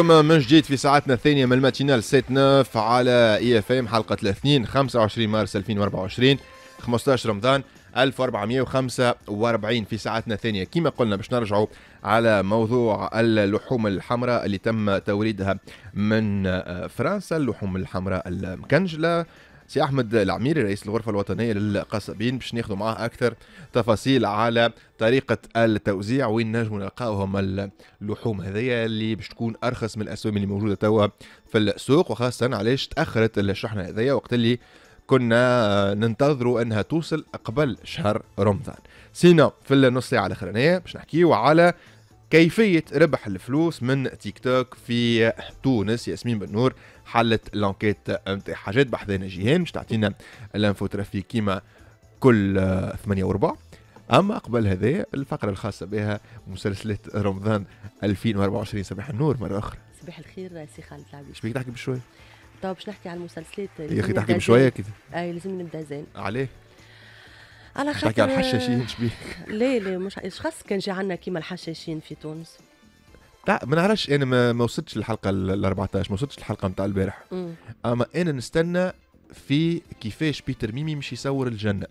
ثم من جديد في ساعتنا الثانية من ال matinale sept neuf على IFM حلقة الاثنين 25 مارس 2024 15 رمضان 1445 في ساعتنا الثانية. كما قلنا باش نرجعوا على موضوع اللحوم الحمراء اللي تم توريدها من فرنسا اللحوم الحمراء المكنجلة سي أحمد العميري رئيس الغرفة الوطنية للقصابين باش ناخذوا معاه أكثر تفاصيل على طريقة التوزيع وين نجموا نلقاوهم اللحوم هذيا اللي باش تكون أرخص من الأسوام اللي موجودة توا في السوق وخاصة علاش تأخرت الشحنة هذيا وقت اللي كنا ننتظروا أنها توصل قبل شهر رمضان. sinon في النص ساعة الأخرانية باش نحكيو على كيفية ربح الفلوس من تيك توك في تونس. ياسمين بن نور حلت l'enquête نتاع حاجات بحذانا جيهان باش تعطينا ال info trafic كيما كل ثمانية وربع. أما قبل هذا الفقرة الخاصة بها مسلسلات رمضان 2024 صباح النور مرة أخرى. صباح الخير سي خالد العبيد. إيش بيك تحكي بشوي؟ طب باش نحكي على المسلسلات يا أخي تحكي بشويه كذا أي لازم نبدأ زين. عليه. على خاطر تحكي على الحشاشين شبيك لا لا مش إيش خاص كان جا عندنا كيما الحشاشين في تونس. لا ما نعرفش أنا ما, ما وصلتش للحلقه ال 14 ما وصلتش للحلقه نتاع البارح. أما أنا نستنى في كيفاش بيتر ميمي مش يصور الجنة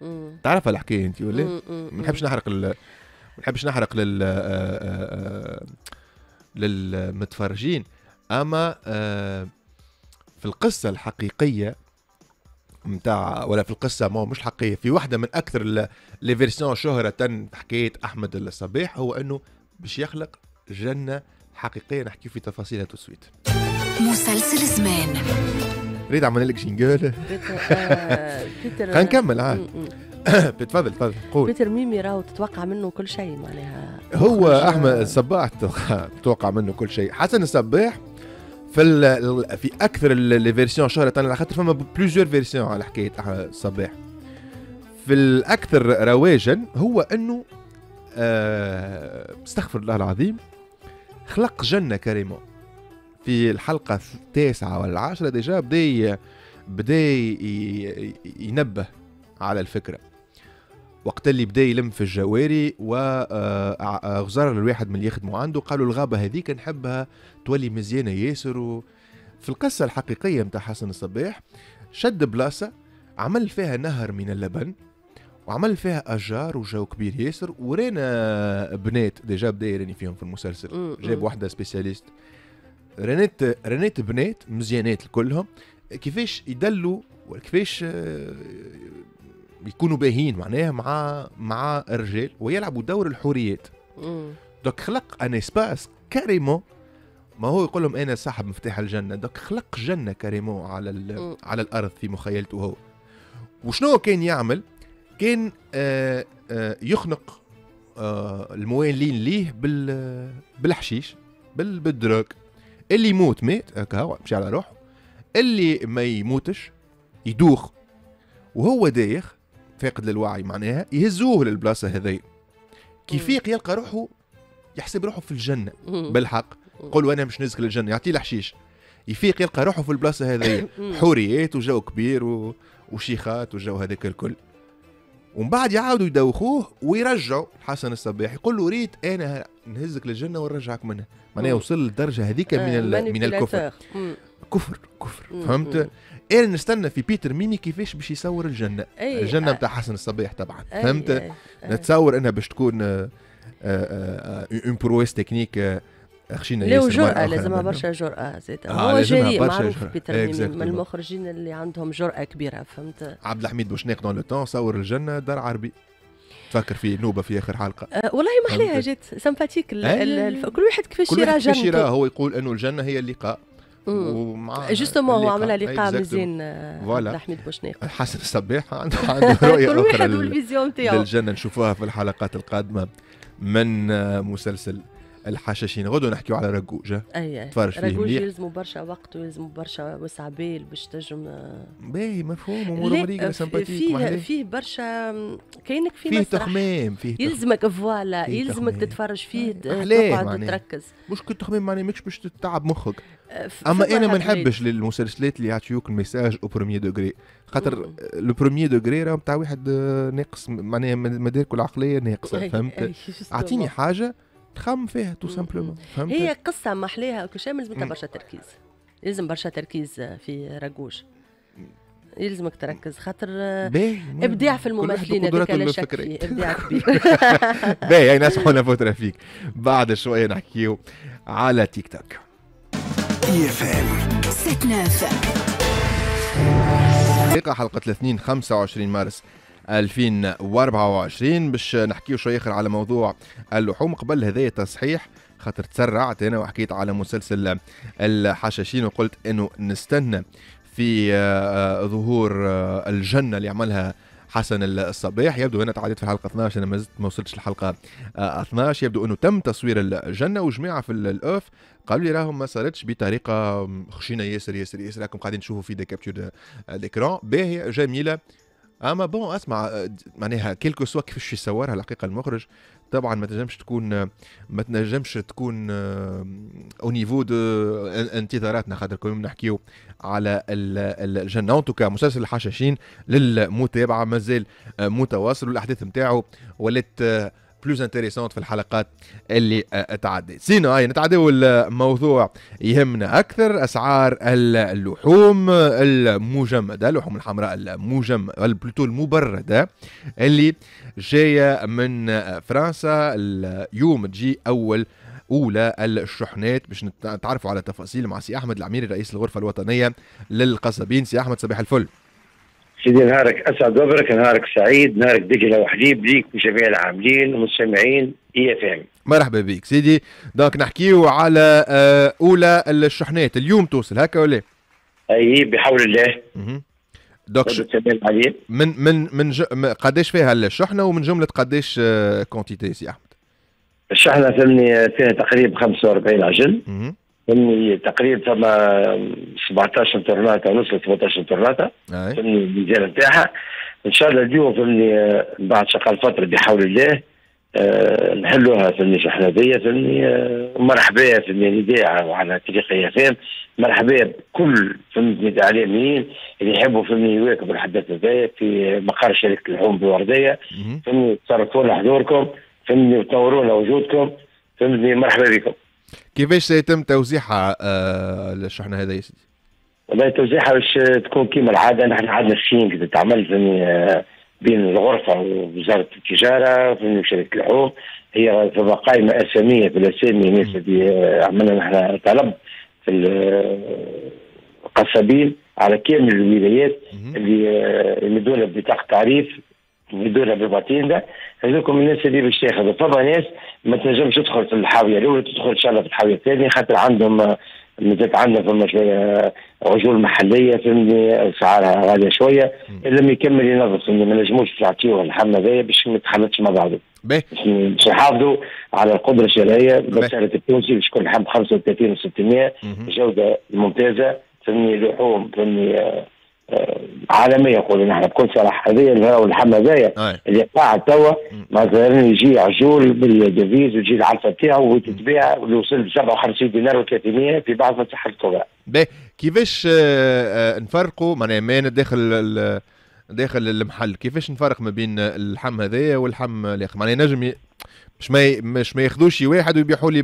مم. تعرف الحكاية أنت ولا. ما نحبش نحرق ال ما نحبش نحرق لل آه، آه، آه، للمتفرجين أما في القصة الحقيقية متاع ولا في القصة ما هو مش حقيقية في واحدة من أكثر les versions شهرة حكاية أحمد الصباح هو إنه باش يخلق جنة حقيقية. نحكي في تفاصيلها tout de suite مسلسل زمان. ريد عملنا لك بيتر خلينا نكمل عاد. تفضل تفضل قول. بيتر ميمي راهو تتوقع منه كل شيء معناها. هو أحمد الصباح تتوقع- منه كل شيء. حسن الصباح في ال في أكثر les versions شهرة على خاطر فما plusieurs versions على حكاية أحمد الصباح في الاكثر رواجا هو إنه آه استغفر الله العظيم خلق جنة carrément. في الحلقة التاسعة ولا العاشره déjà بدأ بدأ ينبه على الفكرة. وقت اللي بدأ يلم في الجواري وغزر الواحد من اللي يخدموا عنده قالوا الغابة هذيك نحبها تولي مزيانة ياسر. و... في القصة الحقيقية متاع حسن الصباح شد بلاصة عمل فيها نهر من اللبن وعمل فيها أشجار وجو كبير ياسر ورينا بنات déjà بدا يراني فيهم في المسلسل. جاب. واحدة spécialiste رينات رينات بنات مزيانات كلهم كيفاش يدلوا وكيفاش آه، يكونوا باهيين معناها مع مع الرجال ويلعبوا دور الحوريات. donc خلق un espace carrément ما هو يقول لهم أنا صاحب مفتاح الجنة donc خلق جنة carrément على. على الأرض في مخيلته هو وشنو كان يعمل كان آه آه يخنق آه الموالين ليه بال بالحشيش بال بالدروك اللي يموت مات هكا هو مشي على روحه. اللي ما يموتش يدوخ. وهو دايخ فاقد للوعي معناها يهزوه للبلاصة هذي. كيف مم. يفيق يلقى روحه؟ يحسب روحه في الجنة. بالحق. قولوا أنا مش نزك للجنة يعطيه الحشيش. يفيق يلقى روحه في البلاصة مم. حوريات وجو كبير و... وشيخات وجو هذاك الكل. ومن بعد يعاودوا يدوخوه ويرجعوا حسن الصباح يقول له ريت أنا نهزك للجنة ونرجعك منها معناها. وصل للدرجة هذيك من آه،. من الكفر. مم. كفر كفر مم. فهمت مم. أنا نستنى في بيتر ميمي كيفاش باش يصور الجنة أي، الجنة آه، نتاع حسن الصباح طبعا أي، فهمت أي، أي. نتصور إنها باش تكون une prouesse technique خشينا لا وجرأة لازمها. برشا جرأة زيد آه، هو جريء معروف. بيتر من. المخرجين اللي عندهم جرأة كبيرة فهمت عبد الحميد بوشناق dans le temps صور الجنة دار عربي تفكر في نوبة في آخر حلقة أه والله ما. حليها جات sympathique. كل واحد كيفاش يرى جنته هو يقول إنه الجنة هي اللقاء. ومع justement هو. عملها لقاء. مزيان. عبد الحميد بوشناق حسن الصباح عنده عنده رؤية كل واحد وال vision نتاعو للجنة نشوفوها في الحلقات القادمة من آه، مسلسل الحشاشين غدو نحكيو على رجوجه أي تفرج فيه مليح. يلزموا برشا وقت ويلزموا برشا وسع بال باش تنجم باهي مفهوم امور ف- sympathique فيه. فيه برشا كاينك في فيه تخمام فيه تخمام. يلزمك voilà يلزمك تخمام. تتفرج فيه تقعد. وتركز مش كنت تخمام معناها ماكش باش تتعب مخك آه، أما أنا ما. نحبش للمسلسلات اللي يعطيوك ال message au premier degré خاطر. le premier degré راه نتاع واحد آه، ناقص معناها مداركه العقليه ناقصة فهمت. أعطيني حاجة تخم فيها تو simplement. فهمت؟ هي قصة محليها وكل شيء لازم برشا تركيز. لازم برشا تركيز في راجوش يلزمك تركز خاطر باهي إبداع في الممثلين هذاك لا شك. فيه ابداع كبير. باهي نسمعوا فترة فيك بعد شوية نحكيو على تيك توك. إي إف إم 7-9 حقيقة حلقة الاثنين 25 مارس. 2024 باش نحكيو شوي آخر على موضوع اللحوم. قبل هذايا تصحيح خاطر تسرعت أنا وحكيت على مسلسل الحشاشين وقلت إنه نستنى في آه، ظهور آه، الجنة اللي عملها حسن الصباح. يبدو أنا تعديت في الحلقة 12 أنا ما زلت ما وصلتش الحلقة 12 يبدو إنه تم تصوير الجنة وجماعه في ال off قالوا لي راهم ما صارتش بطريقة خشينة ياسر ياسر ياسر. راكم قاعدين تشوفوا في des captures d'écran باهية جميلة. اما bon أسمع آه، معناها quel que soit كيفاش يصورها الحقيقة المخرج طبعا ما تنجمش تكون ما تنجمش تكون au niveau de انتظاراتنا. خاطر يوم نحكيو على ال- ال- الجنه en tout cas مسلسل الحشاشين للمتابعة مازال آه، متواصل. والاحداث نتاعو ولات plus intéressantes في الحلقات اللي آه، تعدت sinon هاي نتعداو الموضوع. يهمنا أكثر أسعار اللحوم المجمده اللحوم الحمراء المجمده plutôt المبردة اللي جاية من آه، فرنسا اليوم تجي أول أولى الشحنات. باش نت- نتعرفوا على تفاصيل مع سي أحمد العميري رئيس الغرفة الوطنية للقصابين. سي أحمد صباح الفل. سيدي نهارك أسعد وبرك نهارك سعيد نهارك دقلة وحليب ليك وجميع العاملين والمستمعين IFM مرحبا بك. سيدي donc نحكيو على آه، أولى الشحنات. اليوم توصل هكا ولا؟ أي بحول الله. دوك من من من ج... قداش فيها الشحنة ومن جملة قداش آه، كونتيتي سي أحمد؟ الشحنة فهمني فيها تقريبا 45 عجل. مهم. فهمني تقريبا ثم 17 طرناطه ونص ل 18 طرناطه أي. فهمني الميزان نتاعها. إن شاء الله اليوم فهمني بعد شغال فتره بحول الله آه، نحلوها في الشحنه دي فهمني آه، مرحبا في الاذاعه وعلى طريق اي اف مرحبا بكل فهمتني الاعلاميين اللي يحبوا فهمني يواكبوا الحدث هذايا في مقر شركة اللحوم بورديه. فهمني تصرفوا لنا حضوركم فهمني وتنوروا لنا وجودكم فهمتني مرحبا بكم. كيفاش سيتم توزيعها آه، الشحنة هذه يا سيدي؟ والله توزيعها باش تكون كيما العادة نحن عندنا سين كده تعمل آه، بين الغرفة ووزارة التجارة وشركه اللحوم هي ثم قائمة أسامية بالاسامي الناس اللي آه، عملنا نحن طلب في ال- القصابين على كامل الولايات. اللي آه، يمدونا ببطاقه تعريف. يمدونا ببطين ده هذوكم الناس اللي باش تاخذوا فما ناس ما تنجمش تدخل في الحاوية الأولى تدخل إن شاء الله في الحاوية الثانية خاطر عندهم مازالت عندنا فما شوية آه، عجول محلية فهمني اسعارها غالية شوية. لما يكمل ينظف فهمني ما نجموش تعطيوه اللحم هذايا باش ما يتخلطش مع بعضه. باش يحافظوا على القدرة الشرائية. بسعر التونسي باش يكون لحم 35 و600 مهم. جودة ممتازة. فهمني لحوم فهمني آه، عالمية نقولوا نحن بكل صراحة. هذه اللي هو اللحم هذايا أي. اللي قاعد توا. مثلا يجي عجول بالدفيز ويجي العلفة تاعو وتتباع اللي وصل ب 57 دينار و300 في بعض مساحات الكبرى باهي كيفاش آه، آه، نفرقوا؟ معناها ما داخل داخل المحل. كيفاش نفرق ما بين اللحم هذايا واللحم الآخر؟ معناها نجم مش ما مش ما ياخذوش واحد ويبيعوا لي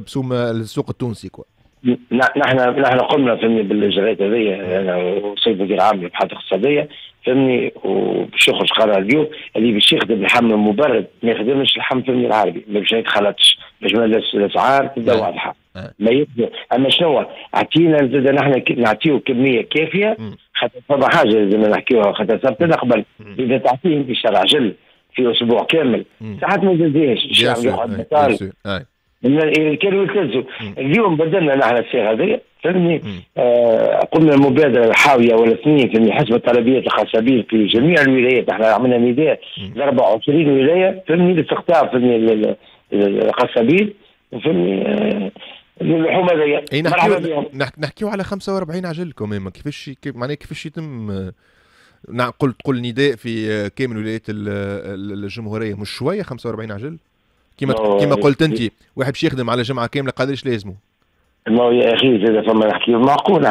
بسوم السوق التونسي كوا. نحن نحن قمنا فهمني بالإجراءات هذه أنا وسيد مدير عام للابحاث الاقتصادية فهمني وباش يخرج قرار اليوم اللي باش يخدم اللحم المبرد ما يخدمش اللحم فهمني العربي ما باش يتخلطش باش ما الاسعار تبدأ نعم. واضحة آه. ما يخدم أما شنو أعطينا زاد نحن نعطيو كمية كافية. خاطر فما حاجة لازم نحكيوها خاطر صرت قبل. إذا تعطيه في شرع جل في أسبوع كامل. ساعات ما يزيدش الشعب يقعد من كانوا يلتزوا. اليوم بدلنا نحن الصيغه هذه فهمني. آه قمنا المبادرة الحاوية ولا اثنين فهمني حسب طلبيه الخاصبين في جميع الولايات. إحنا عملنا نداء. ل 24 ولاية. فهمني لاستقطاب فهمني ال- ال- الخاصبين فهمني آه هذيا اي مرحبا بهم. نح- نحكيو على 45 عجل كمان كيفاش كيف معناها كيفاش يتم آه، نع- قل تقول نداء في آه، كامل ولايات ال- ال- الجمهورية. مش شوية 45 عجل؟ كيما أوه. كيما قلت انت واحد باش يخدم على جمعة كاملة قداش لازمه ما يا أخي زاد فما نحكي معقول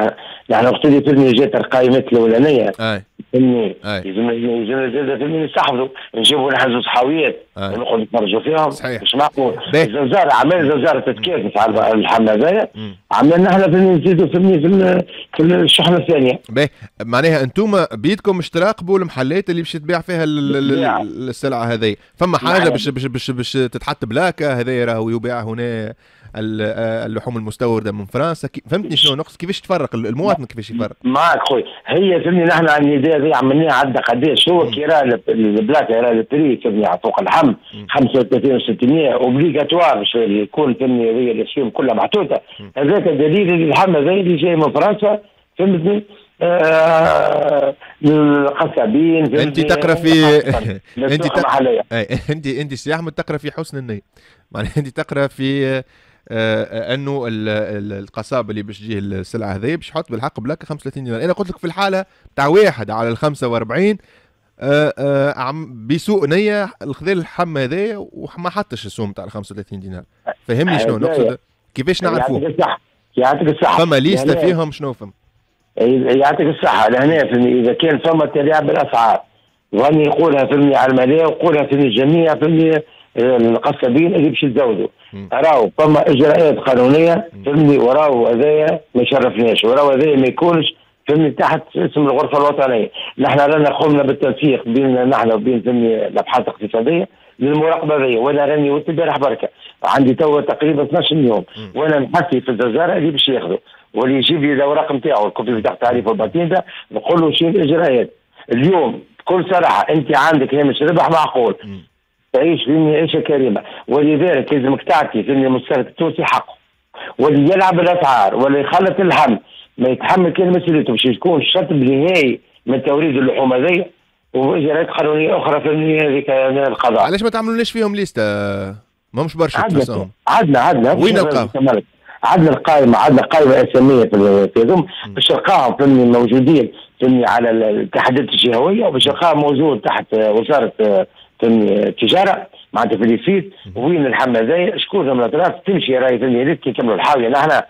نحن وقت اللي فيلم جات القائمات الاولانيه أي فهمني. يلزم يلزم زاد فيلم نستحفظوا نجيبوا نحن صحاويات. ونقعدوا نتفرجوا فيهم صحيح. مش معقول باهي. زنزارة عمل زنزارة تتكاتف على الحمى هذايا. عملنا إحنا فيلم نزيدوا فيلم في في الشحنة الثانية باهي معناها أنتم بيدكم باش تراقبوا المحلات اللي باش تبيع فيها السلعة هذه فما حاجة نعم. باش باش باش تتحط بلاكة هذا راهو يباع هنا اللحوم المستورده من فرنسا. فهمتني شنو نقصد كيفاش تفرق المواطن كيفاش يفرق؟ معك خويا هي فهمني نحن عن النداء ذي عملناها عندنا قداش هو كي راه ال- ال plaque راه ال prix فهمني على فوق اللحم 35 و600 obligatoire باش يكون فهمني هذه الاسهم كلها محطوطة. هذاك دليل اللحم هذا اللي جاي من فرنسا فهمتني؟ آه القصابين؟ انت تقرأ في انت انت تق- محلية. أي انت انت سي احمد تقرأ في حسن النية. معناها انت تقرأ في آه، آه، انه ال- ال- القصاب اللي باش تجيه السلعة هذه باش يحط بالحق plaque 35 دينار. أنا قلت لك في الحالة تاع واحد على ال 45 آه، آه، عم بسوء نية خذا الحم هذايا وما حطش السوم تاع ال 35 دينار. فهمني شنو. نقصد كيفاش نعرفوه؟ يعطيك الصحة. الصحة. فما ليستة يعني فيهم شنو فهم؟ يعطيك الصحة. لهنا إذا كان فما تلاعب بالأسعار واني يقولها فهمني على الملاء ويقولها فهمني الجميع فهمني آه، القصابين اللي باش يتزودوا. مم. راهو فما إجراءات قانونية فهمني وراهو هذايا ما يشرفناش وراهو هذايا ما يكونش فهمني تحت اسم الغرفة الوطنية. نحن رانا قمنا بالتنسيق بيننا نحن وبين فهمني الأبحاث الاقتصادية للمراقبة هذه وأنا راني ولت البارح بركة. عندي توا تقريبا 12 يوم. وأنا نحكي في الجزائر اللي باش ياخذوا. واللي يجيب لي الاوراق نتاعو الكتب بتاع التعريف والباتين ده نقول له شيل الإجراءات. اليوم بكل صراحة أنت عندك هامش ربح معقول. تعيش في عيشة كريمة. ولذلك لازمك تعطي المستهلك التونسي حقه. واللي يلعب بالاسعار واللي يخلط اللحم ما يتحمل كل مسؤوليته باش يكون شطب نهائي من توريد اللحوم هذيا واجراءات قانونيه أخرى في هذيك القضاء. علاش ما تعملوناش فيهم ليسته ما مش برشا عدنا عدنا عدنا. وين نلقاهم؟ عدنا القائمة عدنا قائمة اسمية في ذم باش نلقاهم فهمني موجودين فهمني على ال- الاتحادات الجهوية وباش نلقاهم موجود تحت آه، التجارة معناتها في اليسيد وين اللحم هذايا؟ شكون من الاطراف تمشي راهي فهمني ريت كي يكملوا الحاوية. نحن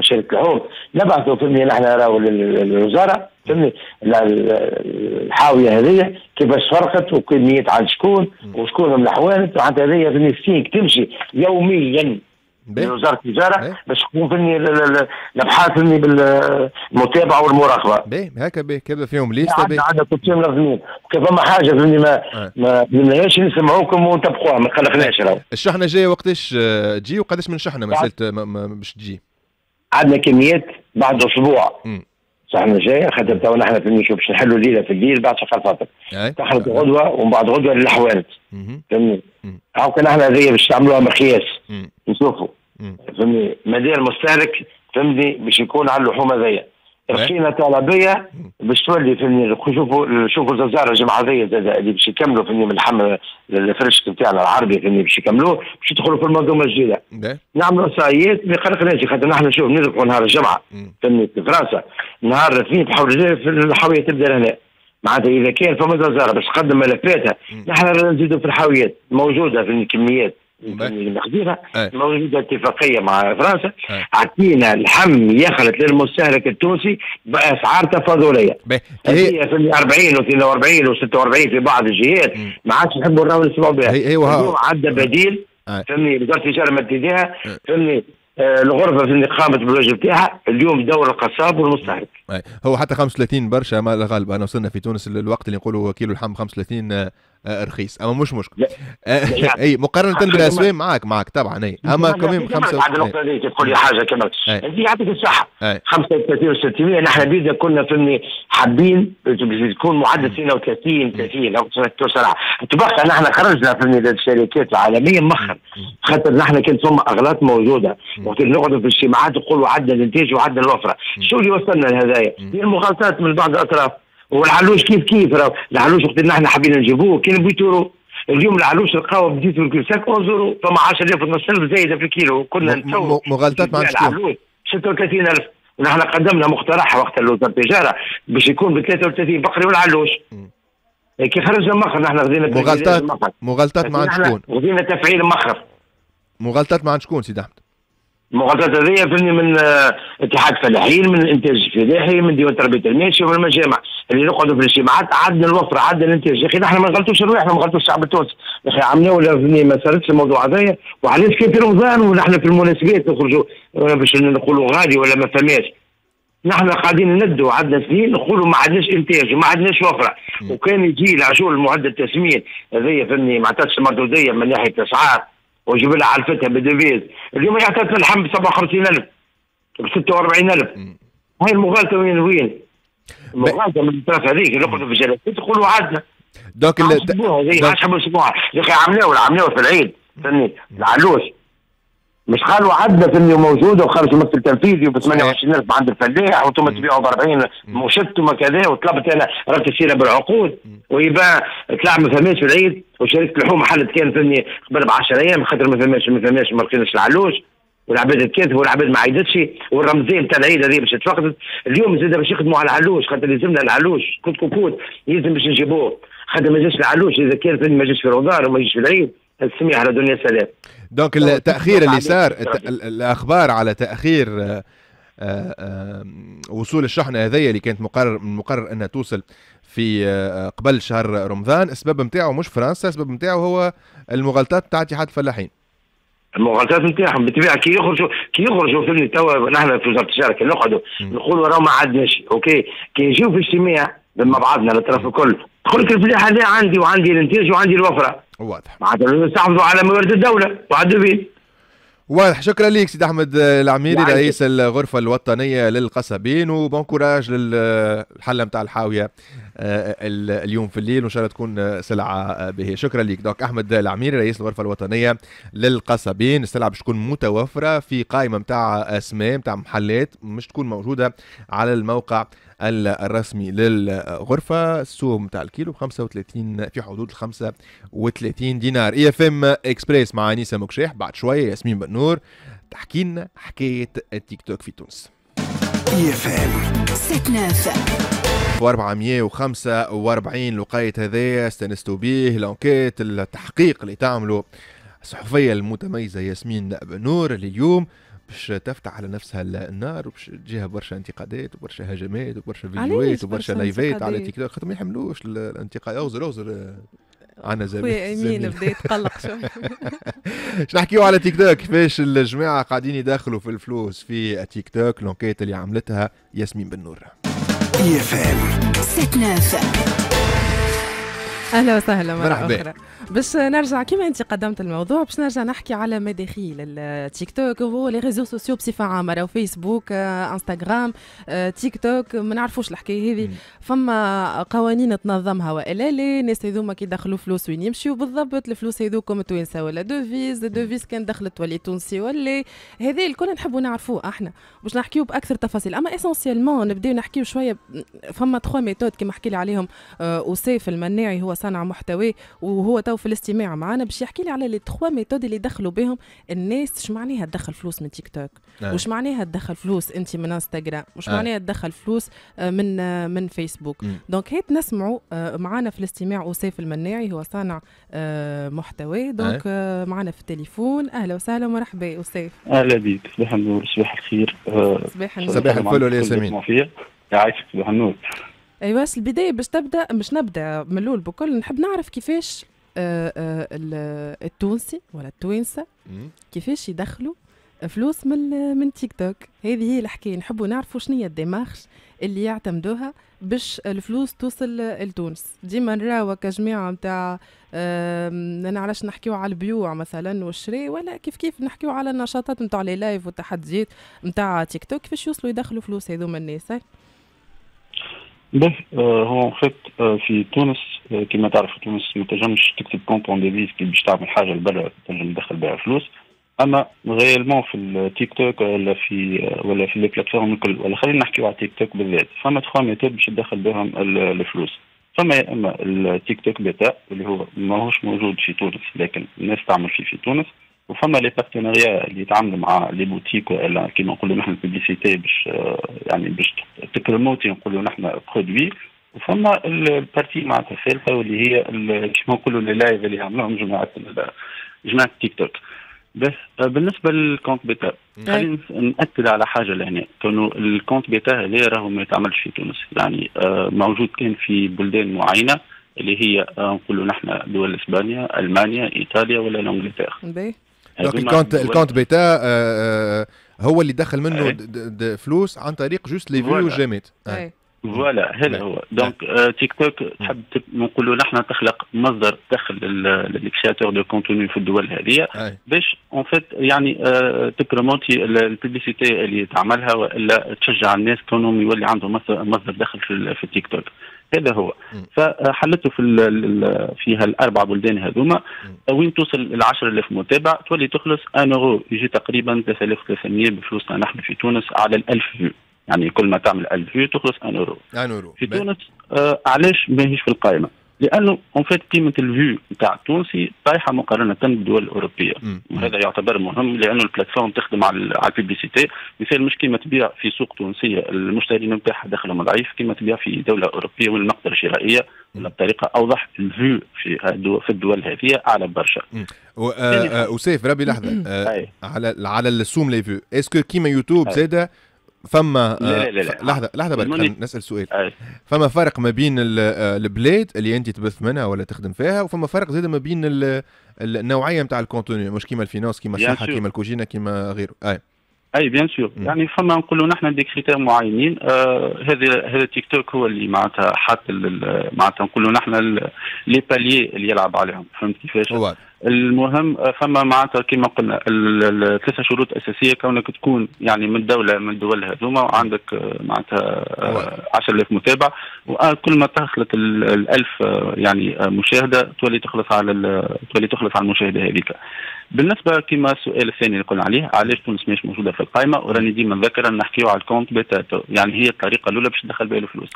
شركة الحوم. نبعثوا فهمني نحن راهو لل- للوزارة. فهمني ال- ال- الحاوية هذيا كيفاش فرقت وكمية عند شكون وشكون من الحوانت معناتها هذيا فهمني تمشي يوميا. باهي. لوزاره التجارة. باش تكون ال- الأبحاث فيني بالمتابعة والمراقبة. باهي هكا باهي كذا فيهم ليستة باهي عندنا كل منظمين. كيف فما حاجة فيني ما آه. ما بدناش نسمعوكم ونطبقوها ما قلقناش راهو. الشحنة جاية وقتاش آه، تجي؟ وقداش من شحنة؟ مساله ما- ما- باش تجي. عندنا كميات بعد أسبوع. مم. صحنا جاية خاطر تو نحن فيني نشوف باش نحلوا ليله في الليل بعد فتره أي تخلط غدوة ومن بعد غدوة للحوانت. فهمني. هاو كان إحنا هذيا باش تعملوها مقياس. نشوفوا. فهمني مدى المستهلك فهمني باش يكون على اللحوم هذيا لقينا طلبيه باش تولي فهمني شوفوا شوفوا الجزائر زاد اللي باش يكملوا فهمني من الحمل الفرش نتاعنا العربي فهمني باش يكملوه باش يدخلوا في المنظومة الجديدة. نعملوا احصائيات ما يقلقناش خاطر نحن نشوف نذبحوا نهار الجمعة. فهمني في فرنسا. نهار الاثنين في الحاوية تبدأ هنا معناتها إذا كان فما جزاره باش تقدم ملفاتها نحن نزيدوا في الحاويات موجودة في الكميات. اللي أي. موجودة اتفاقية مع فرنسا. أي. أعطينا اللحم يخلط للمستهلك التونسي باهي كي هي في 40 و42 و46 في بعض الجهات. ما عادش نحبوا نراو نسمعوا بها. هي- هي وها- اليوم عندنا بديل. أي. فهمني؟ وزاره التجاره مددها. فهمني؟ آه الغرفة في قامت بالواجب تاعها اليوم دور القصاب والمستهلك. هو حتى 35 برشا ما غالب. أنا وصلنا في تونس الوقت اللي نقولوا كيلو اللحم 35 آه، آه، رخيص. أما مش مشكل. آه، لا. إي مقارنة بالأسواق معك معك طبعا إي. أما كمان بعد خمسة النقطه هذه تقول لي حاجة كمان. انت يعطيك الصحة. أي. 35 و600 نحن بيدنا كنا فهمني حابين تكون معدل 32 30 أو صراحة تبقى نحن خرجنا فهمني للشركات العالميه مخر خاطر نحن كانت ثم أغلاط موجودة. وقت نقعدوا في الاجتماعات نقولوا عندنا الإنتاج وعندنا الوفرة. شو اللي وصلنا لهذايا؟ هي المغالطات من بعض الأطراف. والعلوش كيف كيف راهو؟ العلوش وقت نحن حابين نجيبوه كان ب يورو. اليوم العلوش لقاوه بديت الكيلو ساك 11 يورو فما 10000 ونص زايدة في الكيلو. كنا نتصور مغالطات تكون. العلوش 36000 ونحن قدمنا مقترح وقت وزارة التجارة باش يكون ب 33 بقري والعلوش كي خرجنا مخر نحن خذينا مغالطات. مغالطات نحن تكون خذينا تفعيل مخر مغالطات ما عادش تكون سيدي أحمد؟ المغالطات هذه فهمني من آه، اتحاد فلاحين من الإنتاج الفلاحي من ديوان تربية الماشيه ومن المجامع. اللي نقعدوا في الاجتماعات عدنا الوفره عدنا الإنتاج. يا أخي نحن ما نغلطوش رواحنا ما نغلطوش الشعب التونسي يا أخي عملنا ولا فهمني ما صارتش الموضوع هذايا. وعلاش كان في رمضان ونحن في المناسبات نخرجوا. آه، باش نقولوا غالي ولا ما فماش. نحن قاعدين ندوا عندنا سنين نقولوا ما عندناش إنتاج وما عندناش وفرة. وكان يجي العجول معدل التسمين هذيا فهمني ما عطاتش مردودية من ناحية الاسعار وجيب لها عرفتها بدفيز. اليوم يعطيك اللحم ب 57000 ب 46000 هاي المغالطة وين وين؟ المغالطة من الطرف هذيك اللي قلتوا في الجلسات يقولوا عادنا دوك عاش حبوا يسموها يا أخي عملوها عملوها في العيد. فهمني العلوش مش قالوا عدنا فهمني موجوده وخرج ممثل تنفيذي ب 28000 عند الفلاح وأنتم تبيعوا ب 40 مشت وما كذا وطلبت أنا ربط السيرة بالعقود. ويباع طلع ما فهماش في العيد وشركه اللحوم محلت كان فهمني قبل ب 10 أيام خاطر ما فهماش ما فهماش ما لقيناش العلوش. والعباد تكذبوا والعباد ما عيدتش. والرمزية نتاع العيد هذه باش تفقدت اليوم زاد باش يخدموا على العلوش خاطر يلزمنا العلوش. coûte que coûte يلزم باش نجيبوه. خاطر ما جاش العلوش. إذا كان فهمني ما جاش في رمضان وما يجيش في العيد. السماح على الدنيا السلام. donc التاخير اللي صار الأخبار على تأخير آه، آه، وصول الشحنه هذيا اللي كانت مقرر من المقرر إنها توصل في آه، قبل شهر رمضان السبب نتاعو مش فرنسا السبب نتاعو هو المغالطات تاع اتحاد الفلاحين. المغالطات نتاعهم بالطبيعة كي يخرجوا كي يخرجوا فهمني توا نحن في وزارة التجارة كي نقعدوا نقولوا راه ما عندناش OK؟ كي يجيو في اجتماع مع بعضنا الأطراف الكل تقول لك الفلاحة هذه عندي وعندي الإنتاج وعندي الوفرة. واضح. معناتها نستحفظوا على موارد الدولة. وعدوا بيه واضح. شكرا لك سيد أحمد العميري وعليك. رئيس الغرفة الوطنية للقصبين وبون كوراج للحلة نتاع الحاوية آه، ال- اليوم في الليل وإن شاء الله تكون سلعة به. شكرا لك دوك. أحمد العميري رئيس الغرفة الوطنية للقصبين السلعة باش تكون متوفرة في قائمة نتاع أسماء نتاع محلات مش تكون موجودة على الموقع ال- الرسمي للغرفة السوق نتاع الكيلو ب 35 في حدود ال 35 دينار. IFM Express مع انيسه مكشيح. بعد شوية ياسمين بنور. تحكي لنا حكاية التيك توك في تونس. IFM. 7-9 445 لقيت هذايا استأنستوا به l'enquête التحقيق اللي تعمله الصحفية المتميزة ياسمين بنور اللي اليوم. باش تفتح على نفسها النار وباش تجيها برشا انتقادات وبرشا هجمات وبرشا فيديوهات وبرشا برشا لايفات على؟ تيك توك خاطر ما يحملوش ال- الانتقاد. اوزر اوزر. عنا زميل خويا أمين بدا يتقلق شوي باش نحكيو على تيك توك كيفاش الجماعة قاعدين يدخلوا في الفلوس في TikTok l'enquête اللي عملتها ياسمين بنور IFM. 7-9 أهلا وسهلا مرة مرحبا. أخرى. باش نرجع كيما أنت قدمت الموضوع باش نرجع نحكي على مداخيل التيك توك وهو les réseaux sociaux بصفة عامة. راهو Facebook Instagram تيك توك ما نعرفوش الحكاية هذه. فما قوانين تنظمها وإلا لا الناس هذوما كي يدخلوا فلوس وين يمشيو بالضبط الفلوس هذوكم توانسه ولا devise devise كان دخلت تولي تونسي ولا هذا الكل نحبوا نعرفوه إحنا باش نحكيو بأكثر تفاصيل. أما essentiellement نبداو نحكيو شوية فما trois méthodes كما حكي لي عليهم آه، وسيف المناعي هو صانع محتوى وهو تو في الاستماع معنا باش يحكي لي على les trois méthodes اللي دخلوا بهم. الناس اش معناها تدخل فلوس من تيك توك؟ نعم. وش معناها تدخل فلوس انت من انستغرام؟ وش آه. معناها تدخل فلوس آه، من آه، من Facebook. donc هيا نسمعوا آه، معنا في الاستماع وسيف المناعي هو صانع آه، محتوى. donc آه، معنا في التليفون. أهلا وسهلا ومرحبا وسيف أهلا بك صباح النور صباح الخير. آه، صباح النور. صباح السلام الفل والياسمين. يعيشك صباح النور. ايوا البداية باش تبدأ باش نبدأ من الأول بكل نحب نعرف كيفاش آه، آه، ال- التونسي ولا التوانسة مم. كيفاش يدخلوا فلوس من من تيك توك هذه هي الحكاية نحبوا نعرفوا شنو هي ال démarches اللي يعتمدوها باش الفلوس توصل لتونس ديما نراو كجماعة نتاع أنا علاش نحكيو على البيوع مثلا والشراء ولا كيف كيف نحكيو على النشاطات نتاع les lives والتحديات نتاع تيك توك كيفاش يوصلوا يدخلوا فلوس هذوما الناس؟ به هو خيط في تونس كما تعرف تونس ما تنجمش تكتب compte en devise كي باش تعمل حاجة لبرا تنجم تدخل بها فلوس اما réellement في التيك توك ولا في ولا في les plateformes الكل ولا خلينا نحكيو على تيك توك بالذات فما trois méthodes باش تدخل بهم ال- الفلوس فما يا اما ال TikTok bêta اللي هو ماهوش موجود في تونس لكن الناس تعمل فيه في تونس وفما les partenariats اللي يتعاملوا مع les boutiques ولا كيما نقولوا نحن publicité باش آه، يعني باش تبروموتي نقولوا نحن produit وفما ال- ال partie معناتها الثالثه واللي هي كيما نقولوا les lives اللي يعملوهم جماعة جماعة تيك توك به آه، بالنسبة لل compte bêta خلينا نأكد على حاجة لهنا. كانوا ال compte bêta هذا راهو ما يتعملش في تونس. يعني آه، موجود كان في بلدان معينة اللي هي نقولوا نحن دول إسبانيا ألمانيا إيطاليا ولا إنجلترا. ال compte ال compte bêta آه، آه، هو اللي دخل منه فلوس عن طريق juste les vues أي. voilà هذا نعم. هو. donc آه، تيك توك تحب نقولوا نحن تخلق مصدر دخل لل créateur de contenu في الدول هذه باش en fait يعني آه، تبروموتي ال- ال publicité اللي تعملها وإلا تشجع الناس كونهم يولي عندهم مصدر مصدر دخل في التيك توك. هذا هو. فحلته في ال- ال- في هالاربع بلدان هذوما. وين توصل ل 10000 متابع؟ تولي تخلص 1 اورو يجي تقريبا 3300 بفلوسنا نحن في تونس على ال 1000 vues. يعني كل ما تعمل 1000 vues تخلص 1 euro، un euro في تونس آه علاش ماهيش في القائمة؟ لأنه en fait قيمة ال vue نتاع التونسي طايحة مقارنة بالدول الأوروبية. وهذا يعتبر مهم لأنه ال plateforme تخدم على ال- على ال publicité. مثال مش كيما تبيع في سوق تونسية المشترين نتاعها دخلهم ضعيف كيما تبيع في دولة أوروبية والمقدره الشرائيه ولا بطريقة أوضح ال vue في الدول في الدول هذه اعلى برشا. و- آه، آه، وسيف ربي لحظة. آه،. على على السوم les vues. Est-ce que كيما يوتيوب. زادة؟ فما لا، آه، لا، لا. ف- لحظة لحظة ال moni- نسأل سؤال أي. فما فرق ما بين آه، البلاد اللي أنت تبث منها ولا تخدم فيها وفما فرق زاد ما بين ال- ال- النوعية نتاع ال contenu مش كيما ال finance كيما الصحة. كيما الكوجينة كيما غيره أي أي bien sûr. يعني فما نقولوا نحن des critères معينين آه هذا هذا تيك توك هو اللي معناتها ال- معناتها نقولوا نحن les paliers اللي يلعب عليهم فهمت كيفاش؟ المهم آه، فما معناتها كما قلنا ال- ال- الثلاثه شروط أساسية كونك تكون يعني من دوله من الدول هذوما وعندك آه، معناتها واضح. 10000 متابع وكل ما تخلط ال- الألف آه، يعني مشاهدة تولي تخلص على تولي تخلص على المشاهدة هذيك. بالنسبة كما السؤال الثاني اللي قلنا عليه علاش تونس مش موجودة في القائمه وراني ديما نذكر ان نحكيو على ال compte bêta يعني هي الطريقة الأولى باش تدخل بها الفلوس.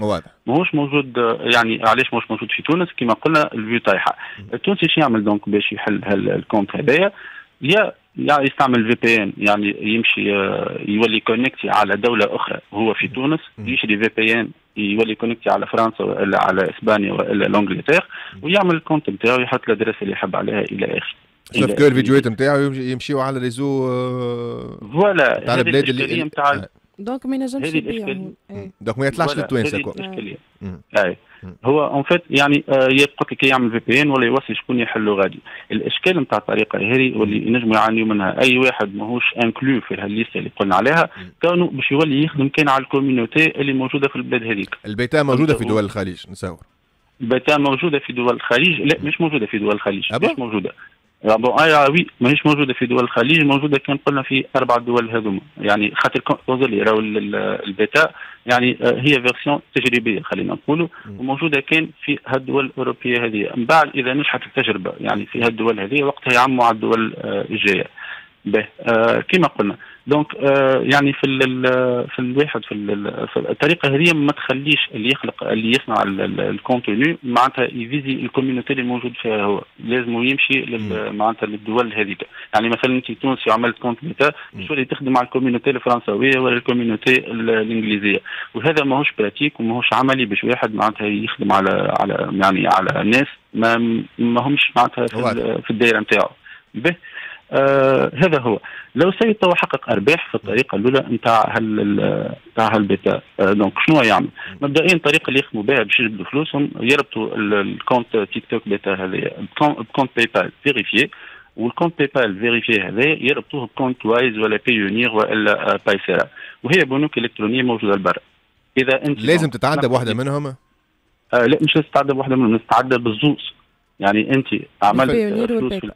ماهوش موجود يعني علاش ماهوش موجود في تونس؟ كما قلنا ال vue طايحة. التونسي شو يعمل donc باش يحل هال- ال compte هذايا؟ يا يا يستعمل VPN يعني يمشي آه، يولي connecté على دولة أخرى. وهو في تونس. يشري VPN يولي connecté على فرنسا ولا على إسبانيا ولا l'Angleterre ويعمل ال compte نتاعو يحط ال adresse اللي يحب عليها إلى آخره. Sauf que الفيديوهات نتاعو يمشي- يمشيو على réseau آه، voilà تاع البلاد اللي نتاع آه، donc ما ينجمش هذه يبيع. الإشكالية. إيه. donc ما يطلعش للتوانسه quoi. أي. مم. هو en fait يعني آه يبقى كي يعمل VPN ولا يوصي شكون يحلو غادي. الإشكال نتاع الطريقة هذه واللي ينجموا يعانيوا منها أي واحد ماهوش inclus في هالليسته اللي قلنا عليها. كانوا باش يولي يخدم كان على ال community اللي موجودة في البلاد هذيك. البيتا موجودة في دول الخليج نصور. بتا موجودة في دول الخليج؟ لا مش موجودة في دول الخليج؟ مش موجودة. bon eh oui ماهيش موجودة في دول الخليج موجودة كان قلنا في أربع دول هذوما. يعني خاطر لي راهو ال- ال- البيتا يعني آه، هي version تجريبية خلينا نقولوا. وموجودة كان في هالدول الأوروبية هذه. من بعد إذا نجحت التجربة يعني في هالدول هذه وقتها يعموا على الدول آه، الجاية. به آه كما قلنا donc آه يعني في ال ال- في الواحد في, ال- في الطريقة هذه ما تخليش اللي يخلق اللي يصنع ال- ال- ال contenu معناتها يفيزي ال community اللي موجود فيها هو. لازم يمشي معناتها للدول هذيك. يعني مثلا أنت تونسي وعملت compte بتاع مم. تولي تخدم على ال community الفرنسويه ولا ال community ال- الإنجليزية؟ وهذا ماهوش pratique وماهوش عملي باش واحد معناتها يخدم على على يعني على ناس ما ما همش معناتها في, في الدائره نتاعو. به آه هذا هو. لو سيد تو حقق أرباح في الطريقة الاولى نتاع هال نتاع هالبيتا آه donc شنو يعمل؟ مبدئيا الطريقة اللي يخدموا بها باش يجبدوا فلوسهم يربطوا ال- ال compte TikTok bêta هذايا بكون- ب compte PayPal vérifié وال compte PayPal vérifié هذا يربطوه ب compte Wise ولا Payoneer ولا Paysera وهي بنوك إلكترونية موجودة لبرا. إذا أنت لازم تتعدى بواحدة منهم؟ آه لا مش لازم تتعدى بواحده منهم لازم تتعدى بالزوز. يعني أنت عملت فلوس في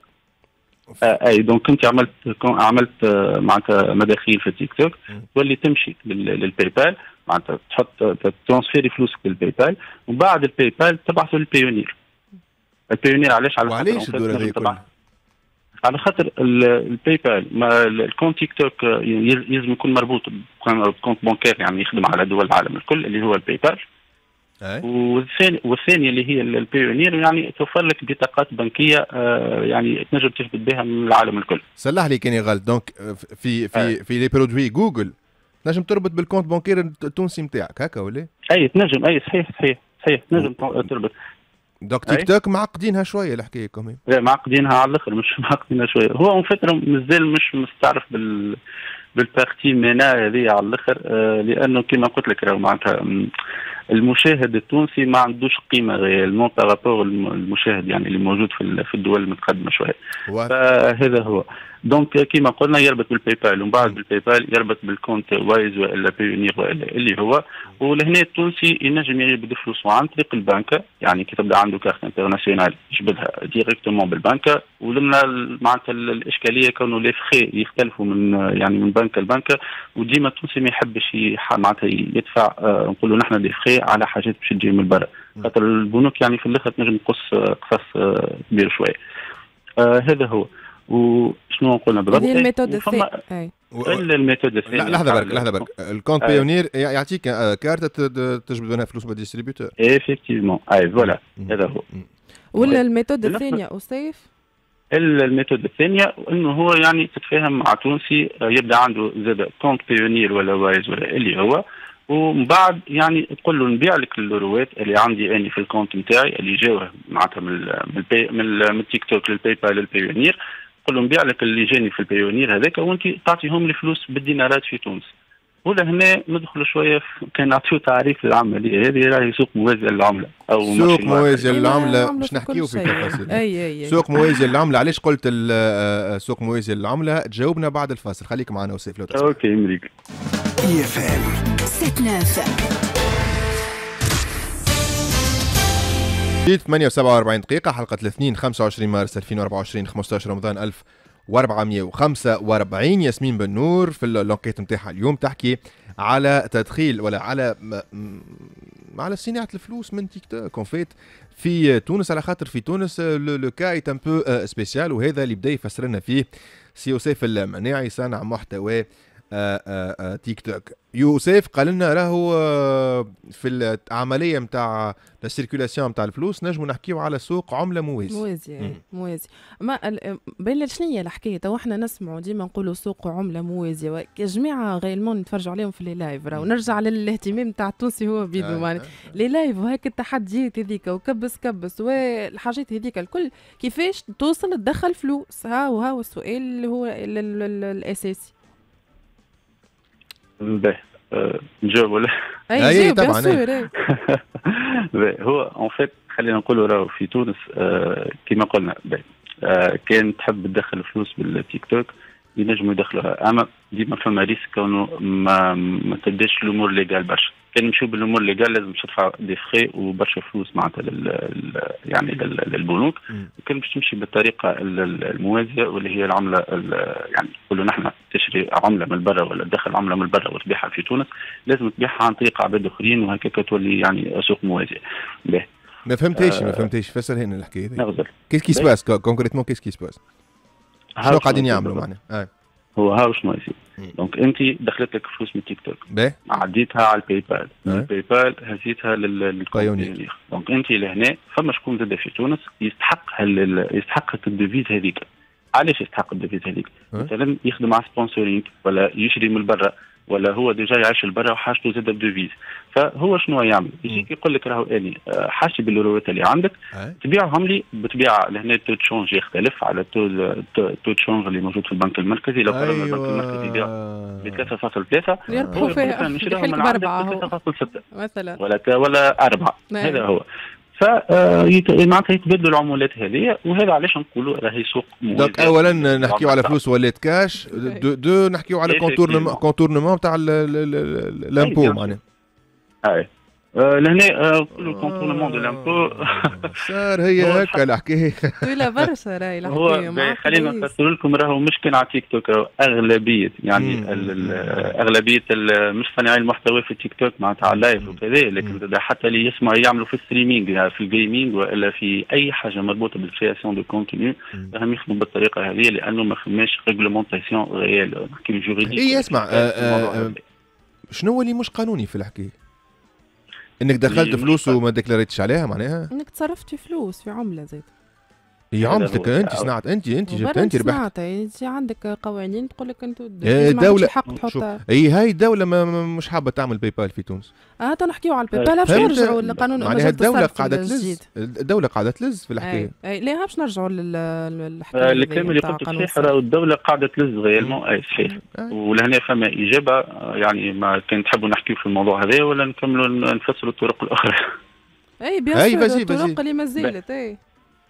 اي donc انت عملت عملت آه، معناتها مداخيل في تيك توك. تولي تمشي لل- لل PayPal معناتها تحط transférer فلوسك لل PayPal ومن بعد ال PayPal تبعثه لل Payoneer ال Payoneer علاش على خاطر وعلاش الدور؟ على خاطر ال- ال PayPal ال compte TikTok آه، يل- لازم يكون مربوط بكون- ب compte bancaire يعني يخدم على دول العالم الكل اللي هو ال PayPal. والثاني والثانية اللي هي ال- ال Payoneer يعني توفر لك بطاقات بنكية آه، يعني تنجم تجبد بها من العالم الكل. صلح لي كاني غلط donc في في في les produits Google نجم تربط بال compte bancaire التونسي نتاعك هكا ولا؟ أي تنجم أي صحيح صحيح صحيح تنجم تربط. donc. TikTok معقدينها شوية الحكاية كمان. لا معقدينها على الأخر مش معقدينها شوية. هو اون فكره مازال مش مستعرف بال بالبارتي مينا هذه على الأخر آه لأنه كما قلت لك معناتها المشاهد التونسي ما عندوش قيمة réellement par rapport المشاهد يعني اللي موجود في في الدول المتقدمة شوية. فهذا هو. Donc كما قلنا يربط بال PayPal ومن بعد بال PayPal يربط بال compte Wise والا Payoneer والا اللي هو. ولهنا التونسي ينجم يبدا فلوسه عن طريق البنكه يعني كي تبدأ عنده carte internationale يجبدها directement بالبنكه ولنا ال- معناتها ال- الإشكالية كونه les frais يختلفوا من يعني من بنكه لبنكه وديما التونسي ما يحبش يح- معناتها يدفع آه، نقولوا نحن des frais على حاجات باش تجي من برا خاطر البنوك يعني في الآخر تنجم تقص آه، قصاص آه، كبير شوية. آه هذا هو. وشنو قلنا بالضبط هذه إيه، ال méthode إلا ال méthode الثانية. لا لحظة برك تاع لحظة برك ال compte أي. Payoneer يعطيك آه، كارت ت- ت- تجبد منها فلوس بال distributeur. Effectivement أي voilà. هذا هو. ولا ال méthode بالنسبة- الثانية إلا ال méthode الثانية إنه هو يعني تتفاهم مع تونسي آه، يبدأ عنده زاد compte Payoneer ولا Wise ولا اللي هو ومن بعد يعني تقول له نبيع لك الروات اللي عندي اني في ال compte نتاعي اللي جاوه معناتها من ال من, البي ال TikTok لل PayPal لل Payoneer تقول له نبيع لك اللي جاني في ال Payoneer هذاك وأنت تعطيهم لي فلوس بالدينارات في تونس. ولا هنا ندخل شوية في كان نعطيو تعريف للعمليه هذه. راهي سوق موازي للعملة أو سوق. موازي للعملة. عملوا باش في نحكيو في. تفاصيل. أي أي سوق موازي للعملة. علاش قلت ال- آه، سوق موازي للعملة؟ جاوبنا بعد الفاصل. خليك معنا وسيف لو تسمع OK مريك IFM. 7-9 جديد 8 و47 دقيقة حلقة الاثنين 25 مارس 2024 15 رمضان 1445 ياسمين بن نور في ال enquête نتاعها اليوم تحكي على تدخيل ولا على على صناعة الفلوس من تيك توك. فيت في تونس على خاطر في تونس le cas est un peu spécial وهذا اللي بدأ يفسر لنا فيه سي يوسف المناعي صانع محتوى تيك توك يوسف قال لنا راهو آه، في العملية نتاع ال circulation نتاع الفلوس نجموا نحكيو على سوق عملة موازي موازي مم. أي، موازي ما بين شنو هي الحكاية؟ تو إحنا نسمعوا ديما نقولوا سوق عملة موازية يا جماعة réellement نتفرجوا عليهم في les lives راهو نرجع للاهتمام نتاع التونسي هو بيدو آه، معناها آه. les lives وهيك التحديات هذيك وكبس كبس والحاجات هذيك الكل كيفاش توصل تدخل فلوس؟ ها وها السؤال اللي هو ال- ال- ال- الأساسي. باهي نجاوب ولا اي طبعاً، هو en fait خلينا نقولوا راهو في تونس آه كما قلنا آه كان تحب تدخل فلوس بالتيك توك ينجموا يدخلوها. أما ديما فما risque كونه ما ما تبداش الأمور légales برشا. كان نمشيو بالامور légales لازم باش تدفع des frais وبرشا فلوس معناتها لل يعني لل- للبنوك. مم. وكان باش تمشي بالطريقة ال- ال- الموازية واللي هي العملة ال- يعني نقولوا نحن تشري عملة من برا ولا تدخل عملة من برا وتبيعها في تونس لازم تبيعها عن طريق عباد آخرين وهكاك تولي يعني سوق موازي. باهي. ما فهمتيش ما آه. فهمتيش. فسر هنا الحكاية هذه en gros qu'est-ce qui se passe؟ concrètement qu'est-ce qui se passe؟ شنو قاعدين يعملوا معنا آه. هو هاو شنو يصير. donc انت دخلت لك فلوس من تيك توك عديتها على ال PayPal. ال PayPal هزيتها لل Payoneer. لل Payoneer donc انت لهنا فما شكون زاد في تونس يستحق هال... يستحق ال devises هذيك علاش يستحق ال devises هذيك؟ أه. مثلا يخدم على sponsoring ولا يشري من برا ولا هو déjà يعيش لبرا وحاجته زاد ب devises فهو شنو يعمل؟ يجيك يقول لك راهو أني آه، حاجتي بالروات اللي عندك. تبيعهم لي بطبيعة لهنا ال taux de change يختلف على ال taux ال taux de change اللي موجود في البنك المركزي. لو قررنا البنك المركزي يبيع ب أيوه 3.3 يربحوا فيها نشريهم من عندك باربعه هو ب 3.6 مثلا. ولا ولا أربعة. نعم. هذا هو. ف آه، معناتها يتبدلوا العملات هذه وهذا علاش نقولوا راهي سوق. donc اولا نحكيو على فلوس ولات cash deux, deux نحكيو على contournement. contournement تاع ال- ال- ال- l'impôt bien sûr. معناها اي آه، لهنا كل contournement de l'impôt صار هي هكا الحكاية طويله برشا راهي هو الحكاية خلينا. نفسر لكم راهو مش كان على تيك توك أغلبية يعني أغلبية ال- مش صانعي المحتوى في تيك توك معناتها على ال live وكذا لكن حتى اللي يسمع يعملوا في ال streaming يعني في ال gaming وإلا في أي حاجة مربوطة بال création de contenu. راهم يخدموا بالطريقة هذه لأنه ما فماش réglementation réelle نحكي juridique إيه، اسمع، شنو اللي مش قانوني في الحكاية؟ إنك دخلت فلوس. وما ديكلاريتش عليها معناها؟ إنك تصرفت في فلوس في عملة زيت هي عملتك. أنت صنعت أنت أنت جبت أنت ربحت صناعة، أنت عندك قوانين تقول لك أنتم يا الدولة حق تحط شوف هي هاي الدولة ما ما- مش حابة تعمل PayPal في تونس آه تو نحكيو على ال PayPal باش؟ نرجعوا للقانون معناها قاعدة الجديد. تلز الدولة قاعدة تلز في اي الحكاية أي لا باش نرجعوا لل- آه، للحكاية الكلام اللي تاع قلت صحيح راهو الدولة قاعدة تلز réellement أي صحيح أي. ولهنا فما إجابة آه، يعني ما كان تحبوا نحكيو في الموضوع هذا ولا نكملوا ن- نفسروا الطرق الأخرى أي bien أي، sûr الطرق. اللي ما زالت أي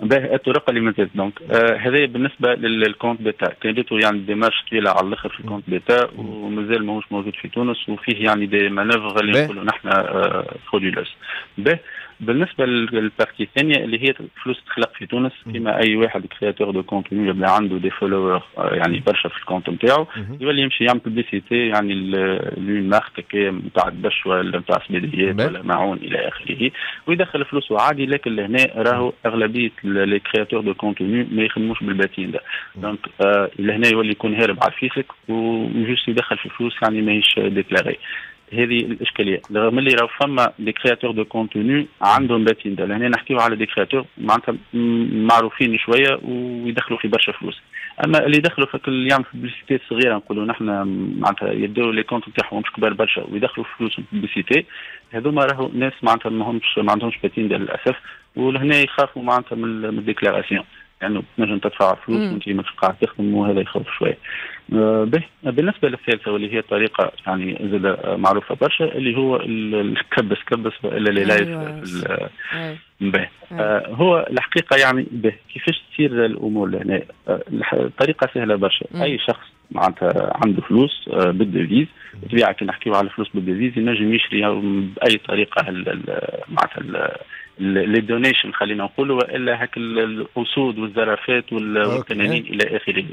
باهي الطرق اللي مازالت donc آه هذا بالنسبة لل- لل compte bêta. كانت يعني démarche طويله على الآخر في ال compte bêta ومازال ماهوش موجود في تونس وفيه يعني des manœuvres اللي. نقولوا نحن آه frauduleuses. باهي بالنسبة لل- لل partie الثانية اللي هي فلوس تخلق في تونس فيما أي واحد créateur de contenu يبدا عنده des followers يعني برشا في ال compte نتاعو. يولي يمشي يعمل publicité يعني ل une marque نتاع الدش ولا نتاع سبيديات. ولا معون إلى آخره ويدخل فلوسه عادي لكن لهنا راهو أغلبية les créateurs de contenu ما يخدموش بالباتيندة. donc آه لهنا يولي يكون هارب على ال fisc و juste يدخل في فلوس يعني ماهيش déclarés هذه الإشكالية. رغم اللي راهو فما des créateurs de contenu عندهم patente لهنا نحكيو على des créateurs معناتها معروفين شوية ويدخلوا في برشا فلوس. أما اللي دخلوا في كل يعمل publicité صغيرة نقولوا نحن معناتها يبداو les comptes نتاعهم مش كبار برشا ويدخلوا فلوسهم في publicité هذوما راهو ناس معناتها ما همش ما عندهمش patente للأسف. ولهنا يخافوا معناتها من ال déclaration. لأنه يعني تنجم تدفع فلوس. وانت مش قاعد تخدم وهذا يخوف شوية. آه، به بالنسبة للثالثه واللي هي طريقة يعني زاد معروفة برشا اللي هو ال- الكبس كبس إلا ال les lives أيوة. في اي به. آه هو الحقيقة يعني به كيفاش تصير الأمور لهنا آه الح- الطريقة سهلة برشا. أي شخص معناتها عنده فلوس آه بال devises بالطبيعه كي نحكيو على فلوس بال devises ينجم يشري بأي طريقة معناتها les donations خلينا نقولوا والا هاك ال- الاسود والزرافات. والتنانين إلى آخره.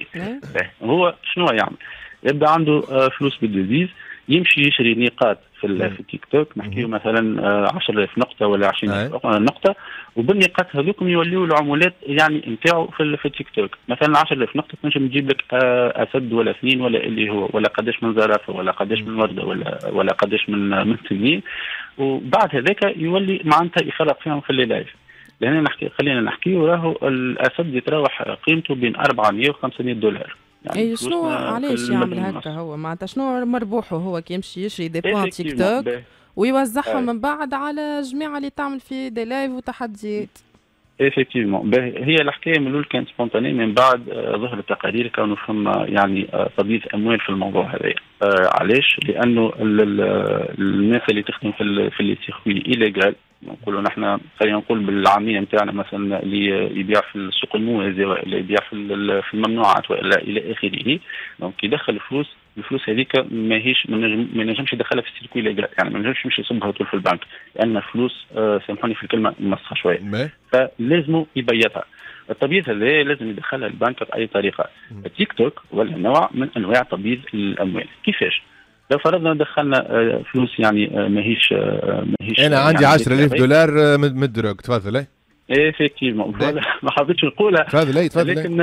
هو شنو يعمل؟ يبدأ عنده آه، فلوس بال devises يمشي يشري نقاط في. في التيك توك نحكيو مثلا آه، 10000 نقطة ولا 20000 أي. نقطة وبالنقاط هذوكم يوليو العمولات يعني نتاعو في في التيك توك. مثلا 10000 نقطة تنجم تجيب لك آه، أسد ولا اثنين ولا اللي هو ولا قداش من زرافة ولا قداش من وردة ولا ولا قداش من من تنين وبعد هذاك يولي معناتها يفرق فيهم في les lives لأن نحكي خلينا نحكي راهو الأسد يتراوح قيمته بين 400 و 500 دولار. يعني اي شنو علاش يعمل هكا. هو معناتها شنو مربوحه هو كي يمشي يشري des points تيك Effectivement، توك. ويوزعها أي. من بعد على جماعة اللي تعمل في des lives وتحديات effectivement هي الحكاية من الأول كانت spontanée من بعد آه، ظهرت تقارير كانوا فما يعني آه، تبييض أموال في الموضوع هذا آه علاش؟ لأنه ال- ال- الناس اللي تخدم في في les circuits illégaux نقولوا نحن خلينا نقول بالعامية نتاعنا مثلا اللي يبيع في السوق الموازي ولا يبيع في في الممنوعات والا إلى آخره. donc يدخل فلوس الفلوس هذيك ماهيش ما نجم- ما نجمش يدخلها في ال circuit légal يعني ما نجمش يمشي يصبها طول في البنك. لأن الفلوس آه سامحوني في الكلمة مسخه شوية. فلازم يبيتها التبييض هذا لازم يدخلها البنك بأي طريقة. التيك توك ولا نوع من أنواع تبييض الأموال. كيفاش؟ لو فرضنا دخلنا آه، فلوس يعني آه، ماهيش آه، ماهيش أنا عندي يعني 10000 دولار الدrogue تفضل اي effectivement voilà ما حبيتش نقولها. تفضل اي تفضل أي. لكن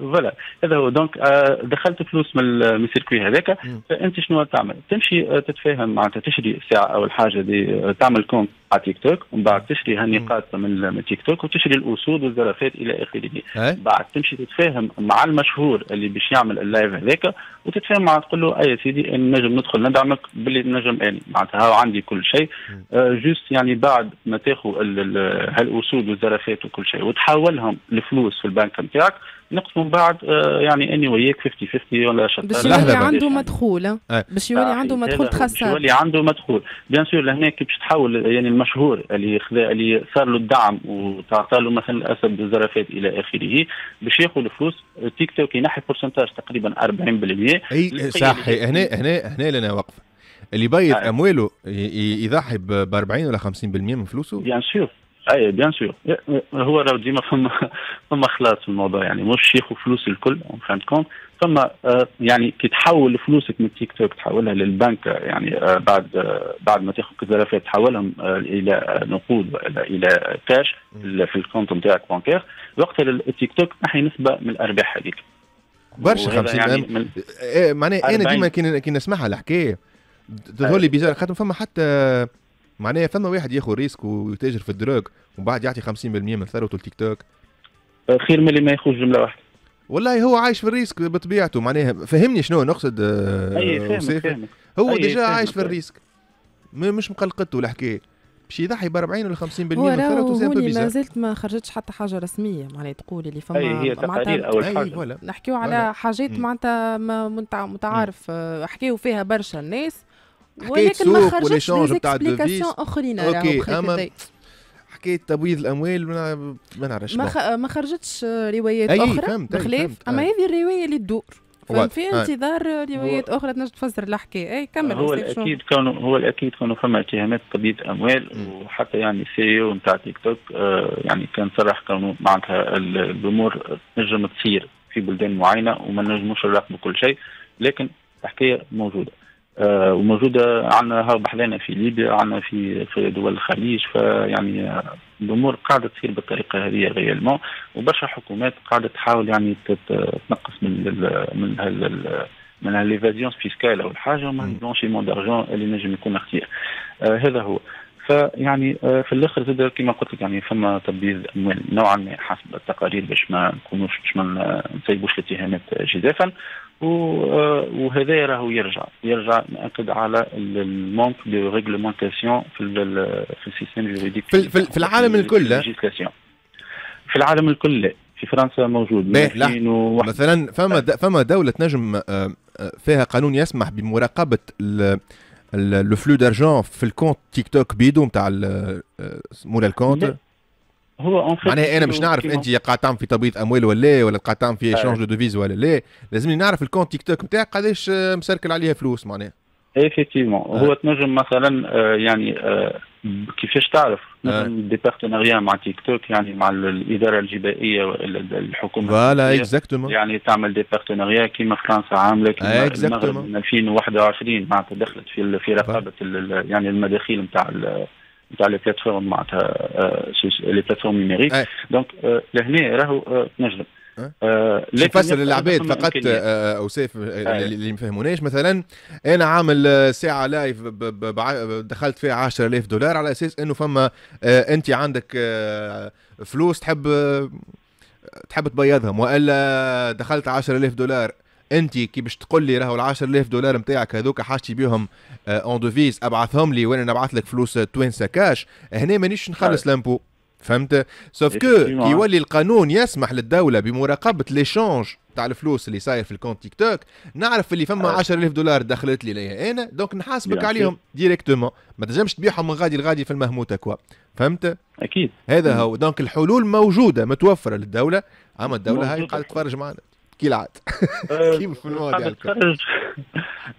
voilà. هذا هو. donc دخلت فلوس من ال- من ال circuit هذاك. فأنت شنو تعمل؟ تمشي تتفاهم معناتها تشري ساعة اول حاجة دي تعمل compte. على تيك توك ومن بعد تشري هالنقاط من تيك توك وتشري الاسود والزرافات إلى آخره. أي. بعد تمشي تتفاهم مع المشهور اللي باش يعمل ال live هذاك وتتفاهم معاه تقول له أي سيدي إن نجم ندخل ندعمك باللي نجم اني معناتها عندي كل شيء. آه juste يعني بعد ما تاخذ هالاسود والزرافات وكل شيء وتحولهم لفلوس في البنك نتاعك نقسم بعد آه يعني اني وياك 50 50 ولا شنوة باش لحظة يولي بقى. عنده مدخول. باش يولي عنده مدخول باش تخسر يولي عنده مدخول. bien sûr لهنا كي باش تحول يعني المشهور اللي خذا اللي صار له الدعم وتعطى له مثلا الأسد بالزرافات إلى آخره باش ياخذ الفلوس. تيك توك ينحي pourcentage تقريبا 40% أي صحي هنا هنا هنا لنا وقفه اللي يبيت آه. أمواله ي- ي- يضحي ب 40 ولا 50% من فلوسه؟ bien sûr أي bien sûr. هو راه ديما فما فما خلاص في الموضوع يعني مش ياخذ فلوس الكل فهمت compte فما آه، يعني كي تحول فلوسك من تيك توك تحولها للبنك يعني آه، بعد آه، بعد ما تاخذ الزرافات تحولهم إلى نقود ولا إلى كاش في ال compte نتاعك bancaire وقتها التيك توك نحي نسبة من الأرباح هذيك. برشا وهذا 50 يعني إيه معناها أنا 40. ديما كي نسمعها الحكاية تظهر لي bizarre خاطر فما حتى معناها فما واحد ياخذ risque ويتاجر في ال drogue وبعد يعطي 50% من ثروته التيك توك. خير من اللي ما يخرج جملة واحدة. والله هو عايش في ال risque بطبيعته معناها فهمني شنو نقصد آه، أي فاهمك وسيف؟ فاهمك. هو أي، déjà عايش في أي. ال risque. مش مقلقته الحكاية. باش يضحي ب 40 ولا 50% هو من ثروته c'est un peu ما زلت ما خرجتش حتى حاجة رسمية معناها تقول اللي فما أي هي معناتها تقارير أول حاجة. نحكيو. على حاجات. معناتها متعارف. حكيو فيها برشا. الناس ولكن ما سوق خرجتش والإيشانج دي بتاع إكسبليكاسيون الدوفيز. اخرين أما كدي. حكاية تبويض الأموال ما نعرفش ما. خ... ما خرجتش روايات أي، أخرى بخلاف فهمت، أما. هذه الرواية اللي تدور في. انتظار روايات أخرى تنجم تفسر الحكاية أي كمل هو؟ الأكيد كونه هو الأكيد كونه فما اتهامات تبييض أموال. وحتى يعني سي أو نتاع تيك توك آه يعني كان صرح كونه معناتها ال- الأمور تنجم تصير في بلدان معينة وما نجموش نراقبوا كل شيء لكن الحكاية موجودة وموجوده عندنا هاو بحلنا في ليبيا عندنا في في دول الخليج فيعني آه الأمور قاعدة تصير بالطريقة هذه réellement وبرشا حكومات قاعدة تحاول يعني تنقص من ال من هال من l'évasion fiscale أو الحاجة ومن مم. ال blanchiment d'argent اللي نجم يكون خطير آه هذا هو. فيعني آه في الآخر زاد كما قلت لك يعني فما تبييض اموال نوعا ما حسب التقارير باش ما نكونوش باش ما نسيبوش الاتهامات جزافا. آه، وهذا راهو يرجع يرجع نأكد على ال- ال manque de réglementation في في ال système juridique في في في العالم الكل،؟ في العالم الكل لا. في فرنسا موجود من باهي، لا. 2001 مثلا فما. فما دولة تنجم آه، آه، فيها قانون يسمح بمراقبة le flux d'argent في ال compte تيك توك بيدو نتاع آه، مولا لا. ال compte هو معناها أنا باش نعرف أنت قاعد تعمل في تبييض أموال ولا لا ولا قاعد تعمل في échange de devises ولا لا لازمني نعرف ال compte تيك توك نتاعك قداش آه، مسيركل عليها فلوس معناها. effectivement هو تنجم مثلا آه، يعني آه، كيفاش تعرف؟ نجم des partenariats مع تيك توك يعني مع ال- الإدارة الجبائية ولا الحكومة voilà. exactement يعني تعمل des partenariats كيما فرنسا عاملة كيما. المغرب من 2021 معناتها دخلت في في رقابة يعني المداخيل نتاع نتاع les plateformes معناتها les plateformes numériques. donc لهنا راهو تنجم نفسر يبقى للعباد فقط. آه، أو سيف. اللي ما فهموناش مثلا أنا عامل ساعة live دخلت فيها 10000 دولار على أساس إنه فما آه، أنت عندك آه، فلوس تحب آه، تحب تبيضهم وإلا دخلت 10000 دولار أنت كي باش تقول لي راهو ال 10000 دولار نتاعك هذوك حاجتي بهم en devises أبعثهم لي وأنا نبعث لك فلوس آه، توينسا كاش هنا مانيش نخلص l'impôt. فهمت؟ sauf que. كي يولي القانون يسمح للدولة بمراقبة l'échange تاع الفلوس اللي صاير في ال compte TikTok نعرف اللي فما آه. 10000 دولار دخلت لي ليا أنا donc نحاسبك عليهم directement ما تنجمش تبيعهم من غادي لغادي في المهموته quoi فهمت؟ أكيد. هذا. هو. donc الحلول موجودة متوفرة للدولة. أما الدولة هاي. قاعدة تتفرج معنا. كي العاد كيف في قاعدة الكل. تتفرج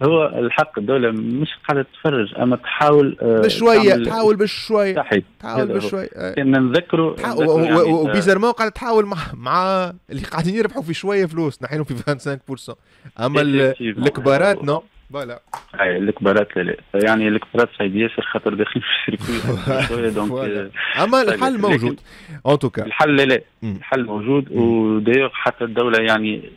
هو الحق الدولة مش قاعدة تتفرج أما تحاول آه، بشوية تعمل- تحاول بشوية صحيح تحاول هذا هو. بشوي آه. كنا نذكروا يعني، و bizarrement قاعدة تحاول مع مع اللي قاعدين يربحوا في شوية فلوس نحيلهم في 25% أما ال- Effectivement. الكبارات non voilà أي، الكبارات لا لا يعني الكبارات سعيد ياسر خاطر داخلين في ال circuit donc اما الحل موجود en tout cas الحل لا لا. الحل موجود ودايوغ حتى الدولة يعني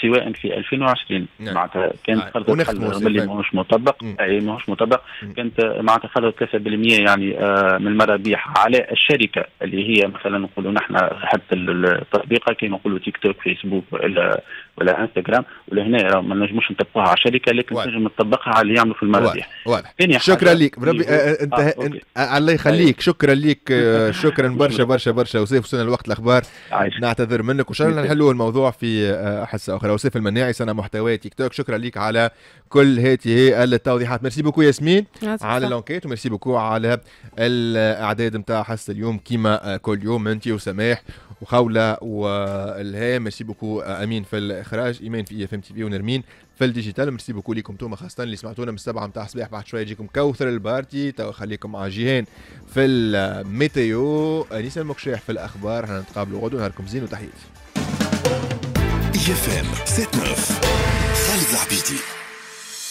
سواء في 2020 نعم. معناتها كانت آه، فرضت ونختموا حل سيف، اللي. ماهوش مطبق. اي ماهوش مطبق. كانت معناتها فرضت 3% يعني آه، من المرابيح على الشركة اللي هي مثلا نقولوا نحن حتى التطبيق كيما نقولوا تيك توك فيسبوك ولا ولا انستغرام ولهنا راه ما نجموش نطبقوها على الشركة لكن واضح. تنجم تطبقها على اللي يعملوا في المرابيح واضح شكرا لك بربي آه، انت آه،. آه، الله يخليك. شكرا لك شكرا برشا برشا برشا. وسيف وصلنا لوقت الأخبار عايش. نعتذر منك. وإن شاء الله نحلوا الموضوع في حصه أخرى. وسيف المناعي صنع محتوى تيك توك. شكرا لك على كل هذه التوضيحات. merci beaucoup ياسمين على l'enquête و merci beaucoup على الإعداد نتاع حصة اليوم. كيما كل يوم أنت وسماح وخولة والهام. merci beaucoup أمين في الاخراج ايمان في إف إم تي في ونرمين في ال digital. merci beaucoup ليكم توما خاصة اللي سمعتونا من السبعه نتاع الصباح. بعد شوية يجيكم كوثر البارتي تو خليكم مع جيهان في ال météo. انيس المكشاح في الأخبار إحنا نتقابلوا غدوة نهاركم زين وتحياتي إف إم 79 خالد العبيدي.